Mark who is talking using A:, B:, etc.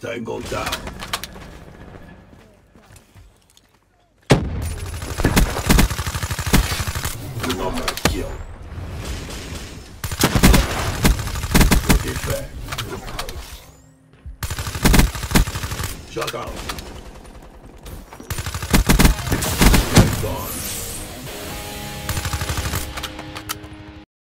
A: Tango down. Number kill. Get back. Shut down.